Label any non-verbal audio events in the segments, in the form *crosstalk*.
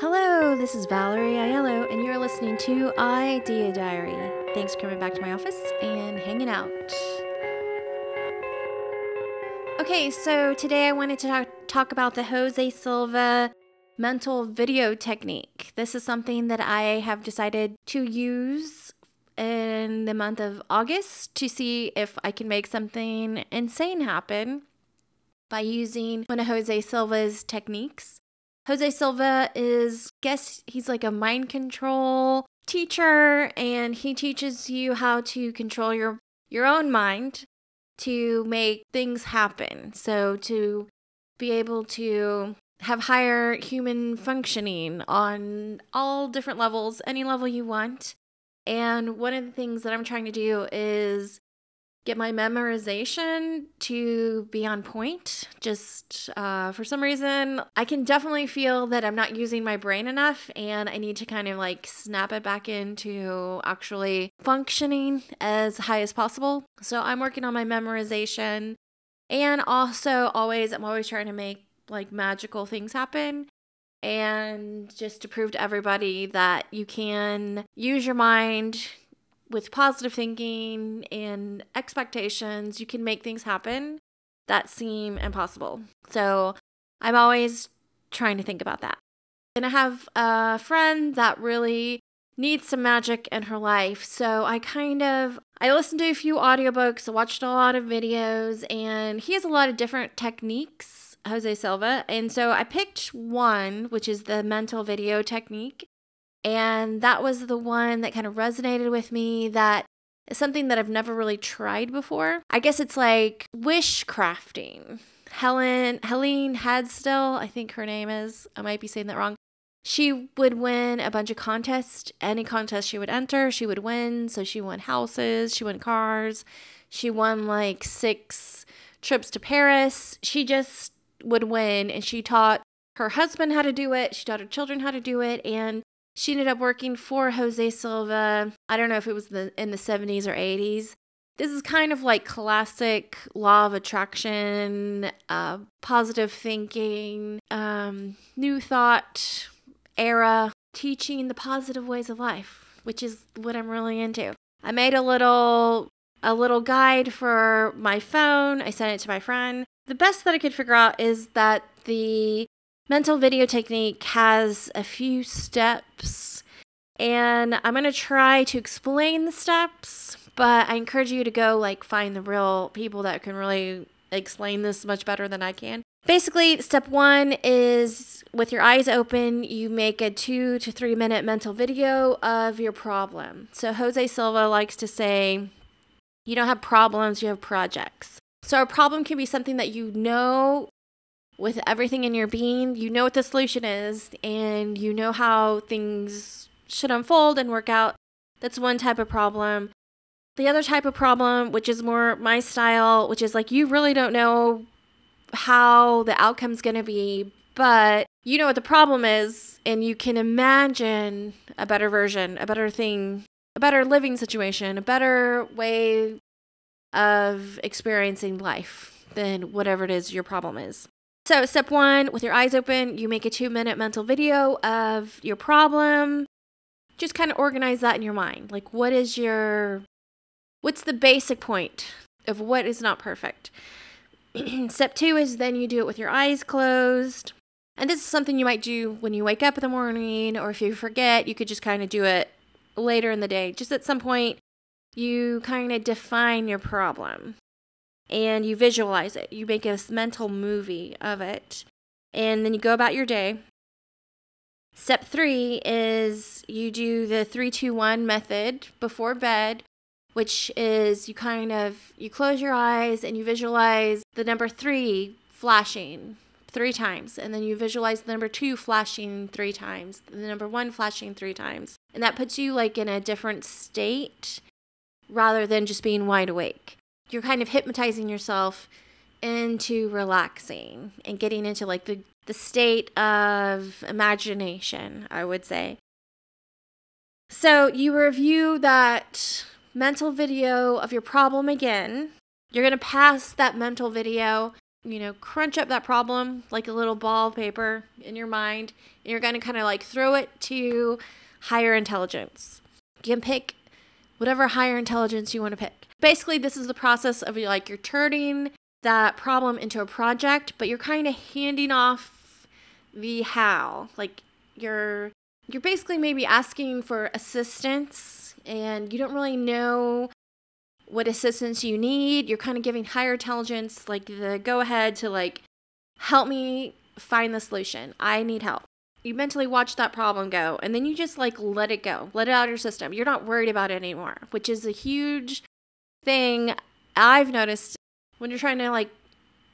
Hello, this is Valerie Aiello, and you're listening to Idea Diary. Thanks for coming back to my office and hanging out. Okay, so today I wanted to talk, about the Jose Silva mental video technique. This is something that I have decided to use in the month of August to see if I can make something insane happen by using one of Jose Silva's techniques. Jose Silva is, guess he's like a mind control teacher and he teaches you how to control your your own mind to make things happen. So to be able to have higher human functioning on all different levels, any level you want. And one of the things that I'm trying to do is get my memorization to be on point. Just uh, for some reason, I can definitely feel that I'm not using my brain enough and I need to kind of like snap it back into actually functioning as high as possible. So I'm working on my memorization. And also, always, I'm always trying to make like magical things happen and just to prove to everybody that you can use your mind with positive thinking and expectations, you can make things happen that seem impossible. So I'm always trying to think about that. And I have a friend that really needs some magic in her life. So I kind of I listened to a few audiobooks, I watched a lot of videos, and he has a lot of different techniques Jose Silva. And so I picked one, which is the mental video technique. And that was the one that kind of resonated with me that is something that I've never really tried before. I guess it's like wish crafting. Helen Helene Hadsell, I think her name is. I might be saying that wrong. She would win a bunch of contests. Any contest she would enter, she would win. So she won houses, she won cars, she won like six trips to Paris. She just would win and she taught her husband how to do it, she taught her children how to do it and she ended up working for Jose Silva. I don't know if it was the in the 70s or 80s. This is kind of like classic law of attraction, uh, positive thinking, um, new thought era, teaching the positive ways of life, which is what I'm really into. I made a little a little guide for my phone. I sent it to my friend the best that I could figure out is that the mental video technique has a few steps, and I'm going to try to explain the steps, but I encourage you to go like find the real people that can really explain this much better than I can. Basically, step one is with your eyes open, you make a two to three minute mental video of your problem. So, Jose Silva likes to say, you don't have problems, you have projects. So, a problem can be something that you know with everything in your being, you know what the solution is, and you know how things should unfold and work out. That's one type of problem. The other type of problem, which is more my style, which is like you really don't know how the outcome's going to be, but you know what the problem is, and you can imagine a better version, a better thing, a better living situation, a better way of experiencing life than whatever it is your problem is. So, step one, with your eyes open, you make a two minute mental video of your problem. Just kind of organize that in your mind. Like, what is your, what's the basic point of what is not perfect? *clears throat* step two is then you do it with your eyes closed. And this is something you might do when you wake up in the morning, or if you forget, you could just kind of do it later in the day. Just at some point, you kind of define your problem and you visualize it. You make a mental movie of it. And then you go about your day. Step three is you do the three, two, one method before bed, which is you kind of you close your eyes and you visualize the number three flashing three times and then you visualize the number two flashing three times the number one flashing three times and that puts you like in a different state rather than just being wide awake. You're kind of hypnotizing yourself into relaxing and getting into like the, the state of imagination, I would say. So you review that mental video of your problem again. You're going to pass that mental video you know, crunch up that problem like a little ball of paper in your mind, and you're going to kind of like throw it to higher intelligence. You can pick whatever higher intelligence you want to pick. Basically, this is the process of like you're turning that problem into a project, but you're kind of handing off the how. Like you're you're basically maybe asking for assistance and you don't really know what assistance you need. You're kind of giving higher intelligence like the go ahead to like help me find the solution. I need help. You mentally watch that problem go and then you just like let it go. Let it out of your system. You're not worried about it anymore, which is a huge thing I've noticed when you're trying to like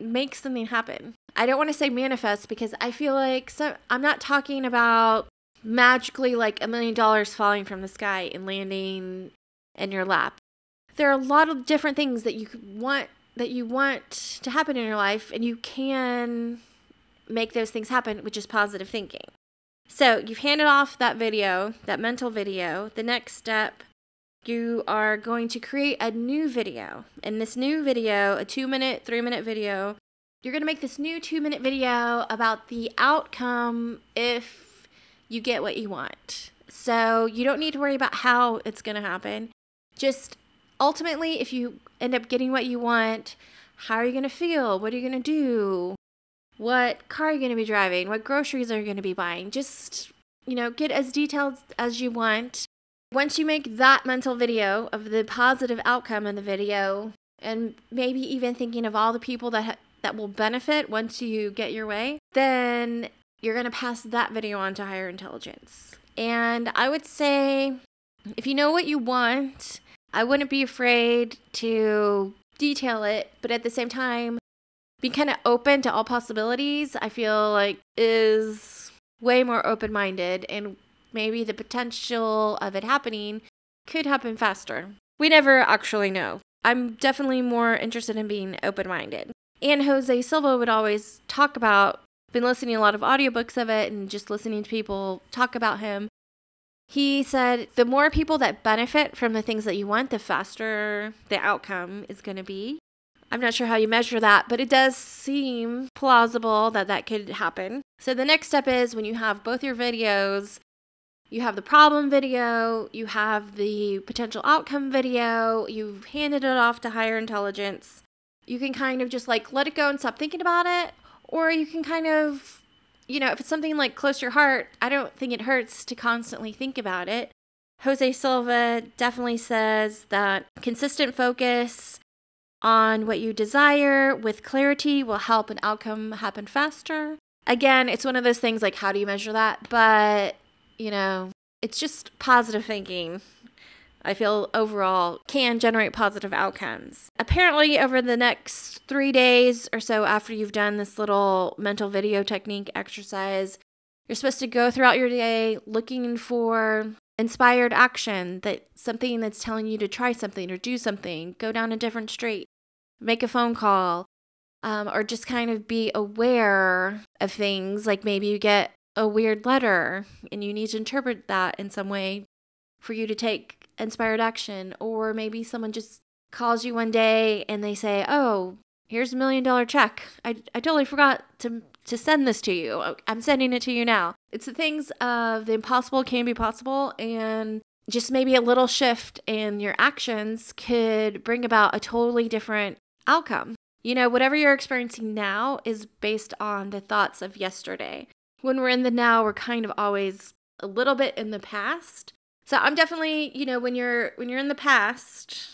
make something happen. I don't want to say manifest because I feel like so I'm not talking about magically like a million dollars falling from the sky and landing in your lap. There are a lot of different things that you want that you want to happen in your life and you can make those things happen, which is positive thinking. So, you've handed off that video, that mental video. The next step you are going to create a new video. In this new video, a two minute, three minute video, you're going to make this new two minute video about the outcome if you get what you want. So you don't need to worry about how it's going to happen. Just ultimately, if you end up getting what you want, how are you going to feel? What are you going to do? What car are you going to be driving? What groceries are you going to be buying? Just, you know, get as detailed as you want once you make that mental video of the positive outcome in the video, and maybe even thinking of all the people that ha- that will benefit once you get your way, then you're going to pass that video on to higher intelligence. And I would say if you know what you want, I wouldn't be afraid to detail it, but at the same time, be kind of open to all possibilities, I feel like is way more open minded and maybe the potential of it happening could happen faster. We never actually know. I'm definitely more interested in being open minded. And Jose Silva would always talk about, been listening a lot of audiobooks of it and just listening to people talk about him. He said the more people that benefit from the things that you want, the faster the outcome is going to be. I'm not sure how you measure that, but it does seem plausible that that could happen. So the next step is when you have both your videos you have the problem video, you have the potential outcome video, you've handed it off to higher intelligence. You can kind of just like let it go and stop thinking about it, or you can kind of, you know, if it's something like close to your heart, I don't think it hurts to constantly think about it. Jose Silva definitely says that consistent focus on what you desire with clarity will help an outcome happen faster. Again, it's one of those things like, how do you measure that? But you know, it's just positive thinking. I feel overall can generate positive outcomes. Apparently, over the next three days or so after you've done this little mental video technique exercise, you're supposed to go throughout your day looking for inspired action that something that's telling you to try something or do something, go down a different street, make a phone call, um, or just kind of be aware of things. Like maybe you get a weird letter and you need to interpret that in some way for you to take inspired action. Or maybe someone just calls you one day and they say, Oh, here's a million dollar check. I, I totally forgot to, to send this to you. Oh, I'm sending it to you now. It's the things of the impossible can be possible and just maybe a little shift in your actions could bring about a totally different outcome. You know, whatever you're experiencing now is based on the thoughts of yesterday when we're in the now, we're kind of always a little bit in the past. So I'm definitely, you know, when you're when you're in the past,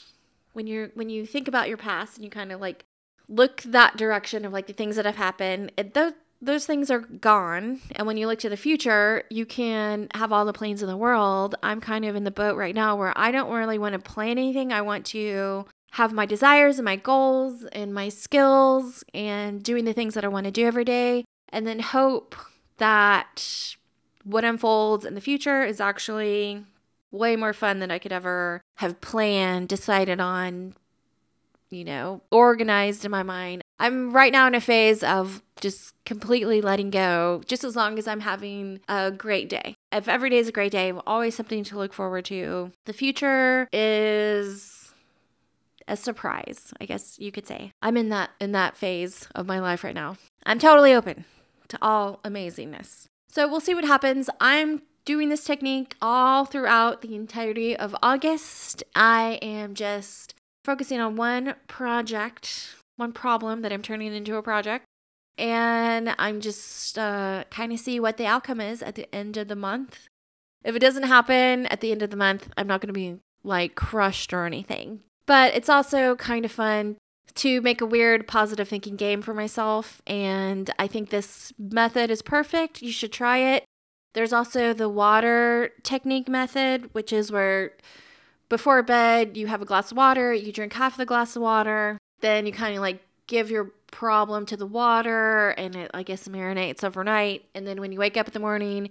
when you're when you think about your past and you kind of like look that direction of like the things that have happened, it, those those things are gone. And when you look to the future, you can have all the plans in the world. I'm kind of in the boat right now where I don't really want to plan anything. I want to have my desires and my goals and my skills and doing the things that I want to do every day and then hope that what unfolds in the future is actually way more fun than I could ever have planned, decided on, you know, organized in my mind. I'm right now in a phase of just completely letting go, just as long as I'm having a great day. If every day is a great day, always something to look forward to. The future is a surprise, I guess you could say. I'm in that in that phase of my life right now. I'm totally open to all amazingness. So we'll see what happens. I'm doing this technique all throughout the entirety of August. I am just focusing on one project, one problem that I'm turning into a project. And I'm just uh, kind of see what the outcome is at the end of the month. If it doesn't happen at the end of the month, I'm not going to be like crushed or anything. But it's also kind of fun to make a weird positive thinking game for myself. And I think this method is perfect. You should try it. There's also the water technique method, which is where before bed you have a glass of water, you drink half the glass of water, then you kind of like give your problem to the water and it, I guess, marinates overnight. And then when you wake up in the morning,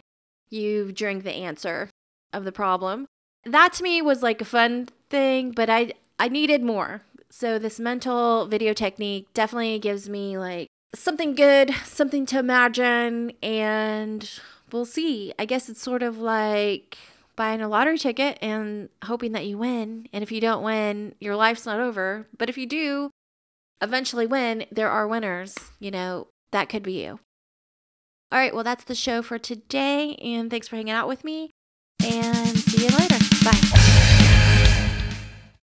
you drink the answer of the problem. That to me was like a fun thing, but I I needed more. So this mental video technique definitely gives me like something good, something to imagine and we'll see. I guess it's sort of like buying a lottery ticket and hoping that you win. And if you don't win, your life's not over. But if you do eventually win, there are winners. You know, that could be you. All right, well, that's the show for today. And thanks for hanging out with me. And see you later. Bye.